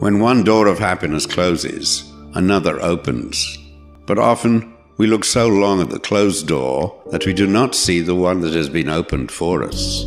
When one door of happiness closes, another opens. But often we look so long at the closed door that we do not see the one that has been opened for us.